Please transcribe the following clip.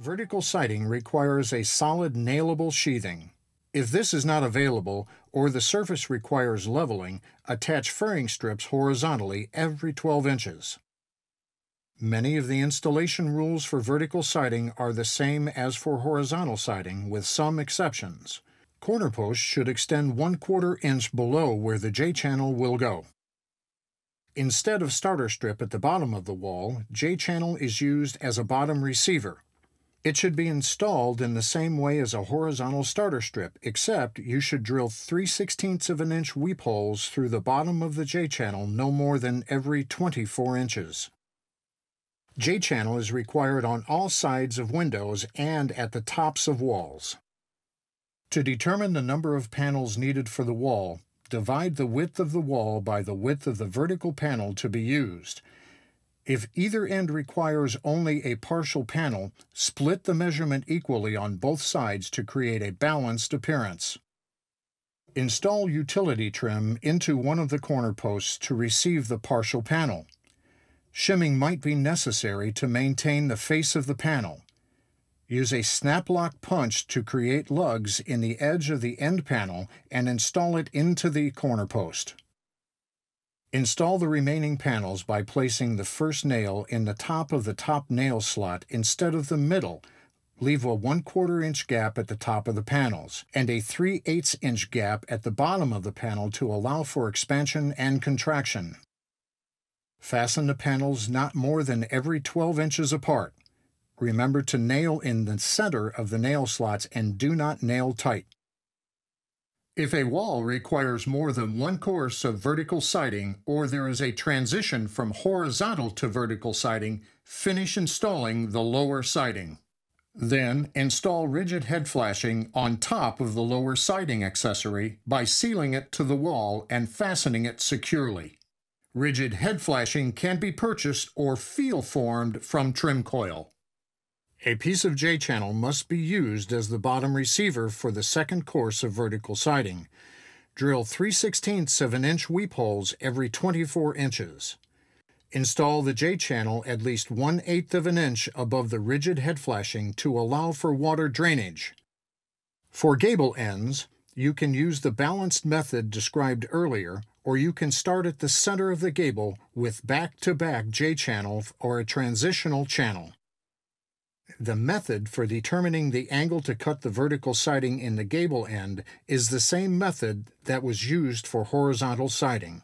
Vertical siding requires a solid nailable sheathing. If this is not available or the surface requires leveling, attach furring strips horizontally every 12 inches. Many of the installation rules for vertical siding are the same as for horizontal siding, with some exceptions. Corner posts should extend 1 quarter inch below where the J-channel will go. Instead of starter strip at the bottom of the wall, J-channel is used as a bottom receiver. It should be installed in the same way as a horizontal starter strip, except you should drill 3 16ths of an inch weep holes through the bottom of the J-channel no more than every 24 inches. J-channel is required on all sides of windows and at the tops of walls. To determine the number of panels needed for the wall, divide the width of the wall by the width of the vertical panel to be used. If either end requires only a partial panel, split the measurement equally on both sides to create a balanced appearance. Install utility trim into one of the corner posts to receive the partial panel. Shimming might be necessary to maintain the face of the panel. Use a snap lock punch to create lugs in the edge of the end panel and install it into the corner post. Install the remaining panels by placing the first nail in the top of the top nail slot instead of the middle. Leave a 1 quarter inch gap at the top of the panels and a 3 8 inch gap at the bottom of the panel to allow for expansion and contraction. Fasten the panels not more than every 12 inches apart. Remember to nail in the center of the nail slots and do not nail tight. If a wall requires more than one course of vertical siding or there is a transition from horizontal to vertical siding, finish installing the lower siding. Then install rigid head flashing on top of the lower siding accessory by sealing it to the wall and fastening it securely. Rigid head flashing can be purchased or field formed from Trimcoil. A piece of J-channel must be used as the bottom receiver for the second course of vertical siding. Drill 3 16ths of an inch weep holes every 24 inches. Install the J-channel at least 1 8th of an inch above the rigid head flashing to allow for water drainage. For gable ends, you can use the balanced method described earlier or you can start at the center of the gable with back-to-back J-channel or a transitional channel. The method for determining the angle to cut the vertical siding in the gable end is the same method that was used for horizontal siding.